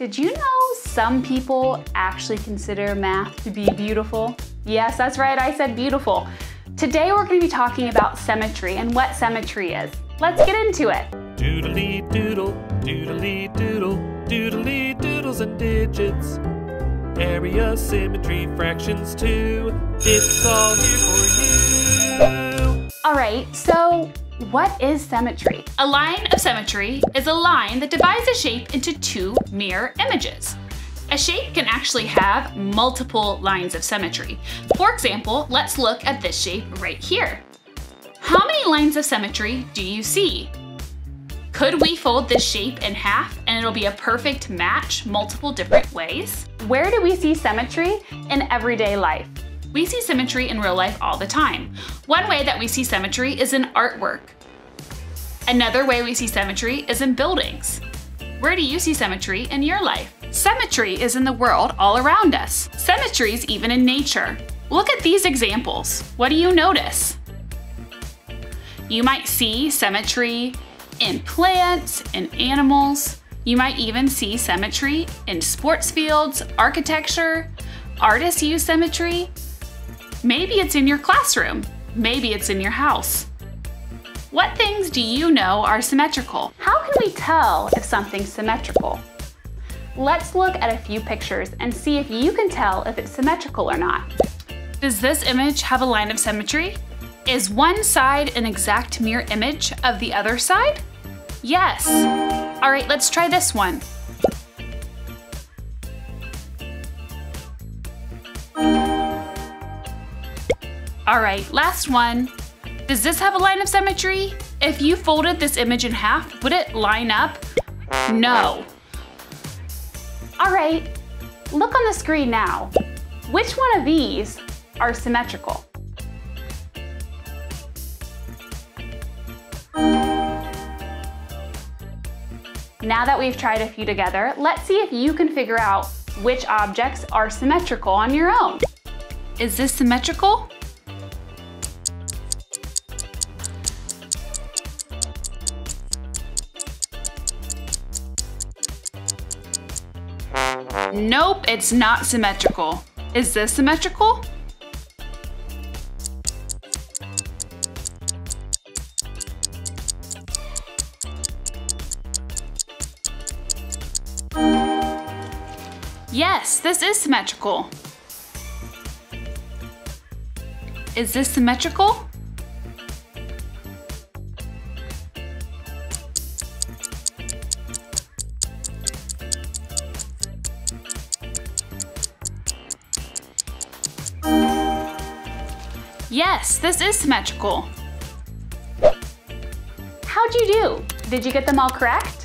Did you know some people actually consider math to be beautiful? Yes, that's right, I said beautiful. Today we're going to be talking about symmetry and what symmetry is. Let's get into it. Doodly doodle, doodly doodle, doodly doodles and digits. Area, symmetry, fractions too. It's all here for you. All right, so what is symmetry? A line of symmetry is a line that divides a shape into two mirror images. A shape can actually have multiple lines of symmetry. For example, let's look at this shape right here. How many lines of symmetry do you see? Could we fold this shape in half and it'll be a perfect match multiple different ways? Where do we see symmetry in everyday life? We see symmetry in real life all the time. One way that we see symmetry is in artwork. Another way we see symmetry is in buildings. Where do you see symmetry in your life? Symmetry is in the world all around us. Symmetry is even in nature. Look at these examples. What do you notice? You might see symmetry in plants, in animals. You might even see symmetry in sports fields, architecture. Artists use symmetry Maybe it's in your classroom. Maybe it's in your house. What things do you know are symmetrical? How can we tell if something's symmetrical? Let's look at a few pictures and see if you can tell if it's symmetrical or not. Does this image have a line of symmetry? Is one side an exact mirror image of the other side? Yes. All right, let's try this one. All right, last one. Does this have a line of symmetry? If you folded this image in half, would it line up? No. All right, look on the screen now. Which one of these are symmetrical? Now that we've tried a few together, let's see if you can figure out which objects are symmetrical on your own. Is this symmetrical? Nope, it's not symmetrical. Is this symmetrical? Yes, this is symmetrical. Is this symmetrical? Yes, this is symmetrical. How'd you do? Did you get them all correct?